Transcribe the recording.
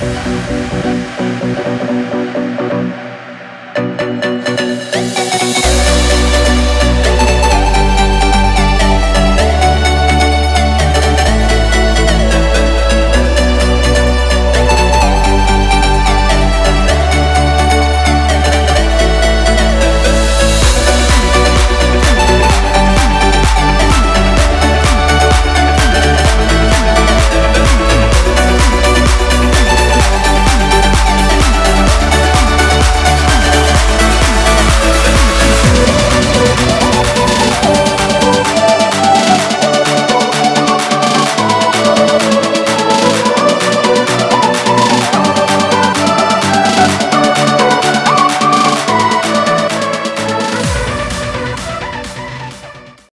Música